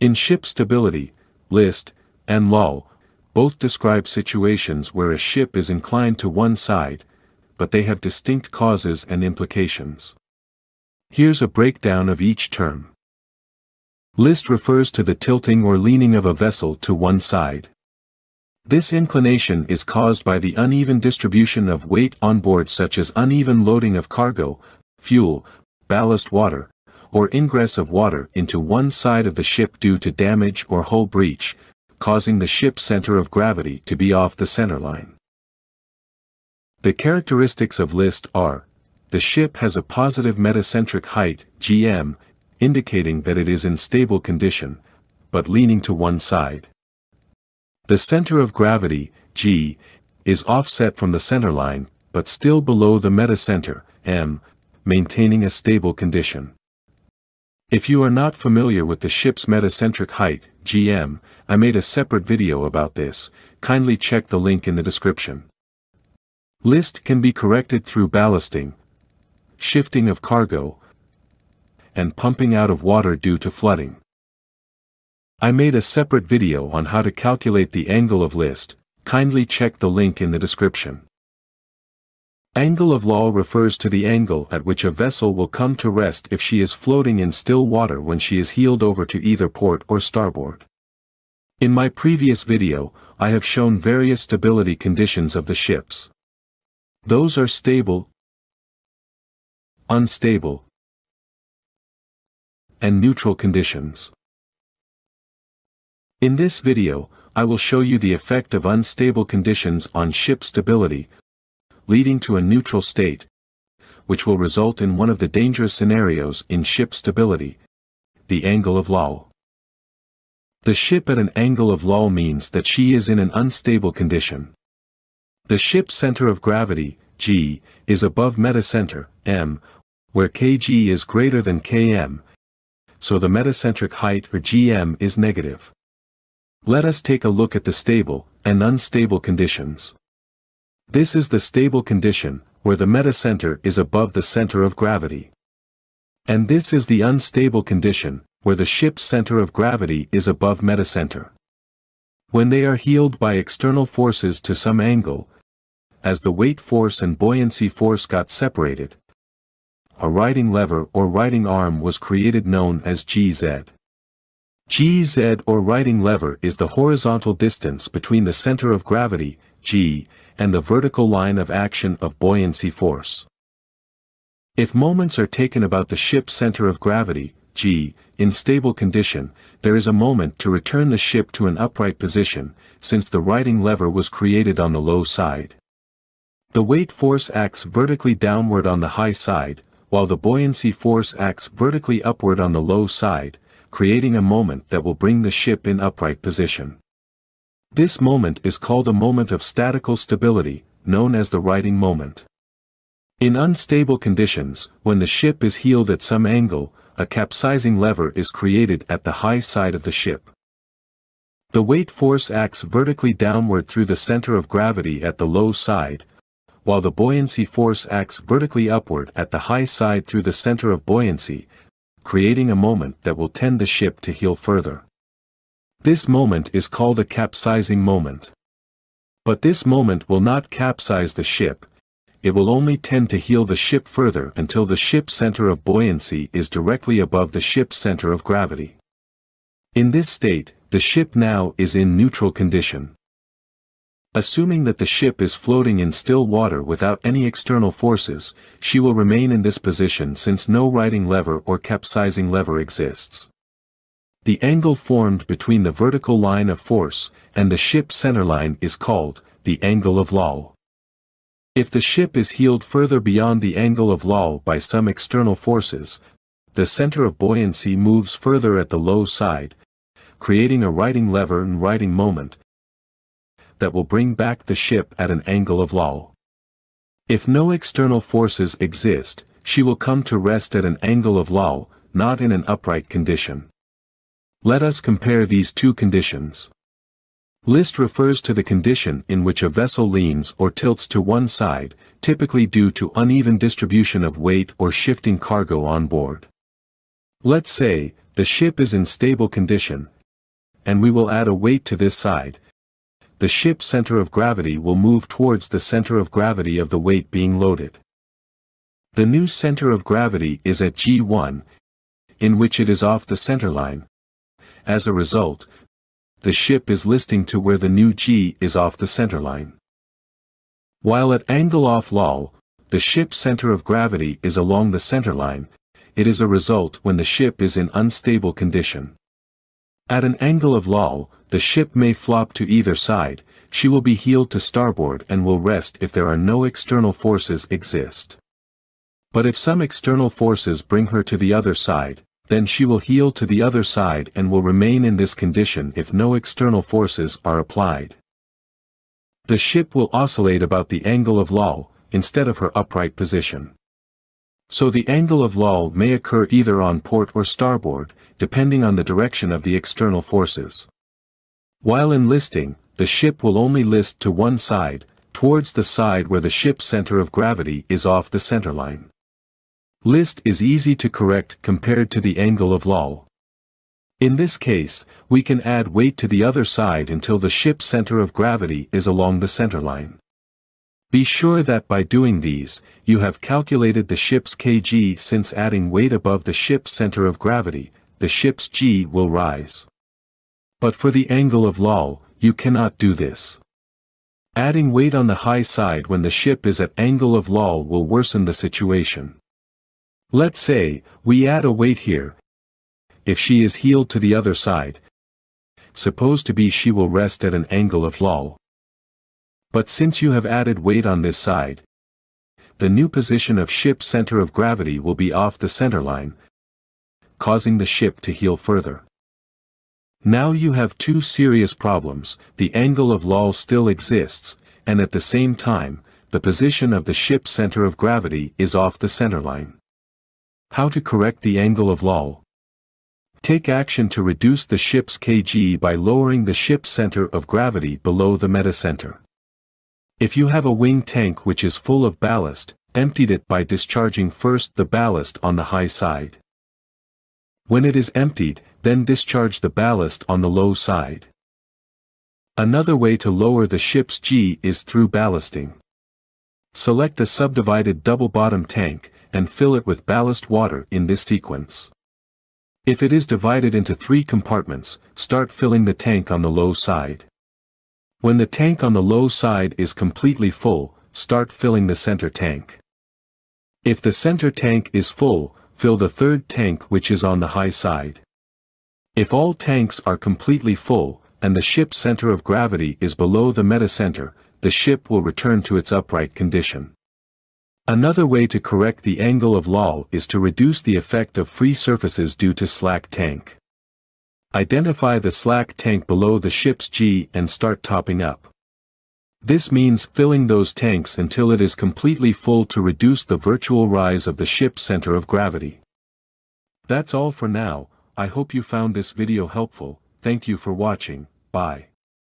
In ship stability, list, and loll, both describe situations where a ship is inclined to one side, but they have distinct causes and implications. Here's a breakdown of each term. List refers to the tilting or leaning of a vessel to one side. This inclination is caused by the uneven distribution of weight on board such as uneven loading of cargo, fuel, ballast water, or ingress of water into one side of the ship due to damage or hull breach, causing the ship's center of gravity to be off the center line. The characteristics of list are, the ship has a positive metacentric height, GM, indicating that it is in stable condition, but leaning to one side. The center of gravity, G, is offset from the center line, but still below the metacenter, M, maintaining a stable condition. If you are not familiar with the ship's metacentric height, GM, I made a separate video about this, kindly check the link in the description. List can be corrected through ballasting, shifting of cargo, and pumping out of water due to flooding. I made a separate video on how to calculate the angle of list, kindly check the link in the description. Angle of loll refers to the angle at which a vessel will come to rest if she is floating in still water when she is heeled over to either port or starboard. In my previous video, I have shown various stability conditions of the ships. Those are stable, unstable, and neutral conditions. In this video, I will show you the effect of unstable conditions on ship stability, leading to a neutral state, which will result in one of the dangerous scenarios in ship stability, the angle of loll. The ship at an angle of loll means that she is in an unstable condition. The ship's center of gravity, g, is above metacenter, m, where kg is greater than km, so the metacentric height or gm is negative. Let us take a look at the stable and unstable conditions. This is the stable condition, where the metacenter is above the center of gravity. And this is the unstable condition, where the ship's center of gravity is above metacenter. When they are heeled by external forces to some angle, as the weight force and buoyancy force got separated, a righting lever or righting arm was created known as GZ. GZ or righting lever is the horizontal distance between the center of gravity, G, and the vertical line of action of buoyancy force. If moments are taken about the ship's center of gravity, G, in stable condition, there is a moment to return the ship to an upright position, since the righting lever was created on the low side. The weight force acts vertically downward on the high side, while the buoyancy force acts vertically upward on the low side, creating a moment that will bring the ship in upright position. This moment is called a moment of statical stability, known as the righting moment. In unstable conditions, when the ship is heeled at some angle, a capsizing lever is created at the high side of the ship. The weight force acts vertically downward through the center of gravity at the low side, while the buoyancy force acts vertically upward at the high side through the center of buoyancy, creating a moment that will tend the ship to heel further. This moment is called a capsizing moment. But this moment will not capsize the ship, it will only tend to heel the ship further until the ship's center of buoyancy is directly above the ship's center of gravity. In this state, the ship now is in neutral condition. Assuming that the ship is floating in still water without any external forces, she will remain in this position since no righting lever or capsizing lever exists. The angle formed between the vertical line of force and the ship's centerline is called the angle of loll. If the ship is heeled further beyond the angle of loll by some external forces, the center of buoyancy moves further at the low side, creating a righting lever and righting moment, that will bring back the ship at an angle of loll. If no external forces exist, she will come to rest at an angle of loll, not in an upright condition. Let us compare these two conditions. List refers to the condition in which a vessel leans or tilts to one side, typically due to uneven distribution of weight or shifting cargo on board. Let's say, the ship is in stable condition, and we will add a weight to this side. The ship's center of gravity will move towards the center of gravity of the weight being loaded. The new center of gravity is at G1, in which it is off the center line. As a result, the ship is listing to where the new G is off the center line. While at angle off loll, the ship's center of gravity is along the center line, it is a result when the ship is in unstable condition. At an angle of loll, the ship may flop to either side, she will be heeled to starboard and will rest if there are no external forces exist. But if some external forces bring her to the other side, then she will heel to the other side and will remain in this condition if no external forces are applied. The ship will oscillate about the angle of loll, instead of her upright position. So the angle of loll may occur either on port or starboard, depending on the direction of the external forces. While in listing, the ship will only list to one side, towards the side where the ship's center of gravity is off the centerline. List is easy to correct compared to the angle of loll. In this case, we can add weight to the other side until the ship's center of gravity is along the centerline. Be sure that by doing these, you have calculated the ship's kg since adding weight above the ship's center of gravity, the ship's g will rise. But for the angle of loll, you cannot do this. Adding weight on the high side when the ship is at angle of loll will worsen the situation. Let's say, we add a weight here. If she is heeled to the other side, suppose to be she will rest at an angle of loll. But since you have added weight on this side, the new position of ship center of gravity will be off the center line, causing the ship to heel further. Now you have two serious problems, the angle of loll still exists, and at the same time, the position of the ship's center of gravity is off the center line. How to correct the angle of loll. Take action to reduce the ship's kg by lowering the ship's center of gravity below the metacenter. If you have a wing tank which is full of ballast, emptied it by discharging first the ballast on the high side. When it is emptied, then discharge the ballast on the low side. Another way to lower the ship's G is through ballasting. Select a subdivided double-bottom tank, and fill it with ballast water in this sequence. If it is divided into three compartments, start filling the tank on the low side. When the tank on the low side is completely full, start filling the center tank. If the center tank is full, fill the third tank which is on the high side. If all tanks are completely full, and the ship's center of gravity is below the metacenter, the ship will return to its upright condition. Another way to correct the angle of loll is to reduce the effect of free surfaces due to slack tank. Identify the slack tank below the ship's G and start topping up. This means filling those tanks until it is completely full to reduce the virtual rise of the ship's center of gravity. That's all for now, I hope you found this video helpful, thank you for watching, bye.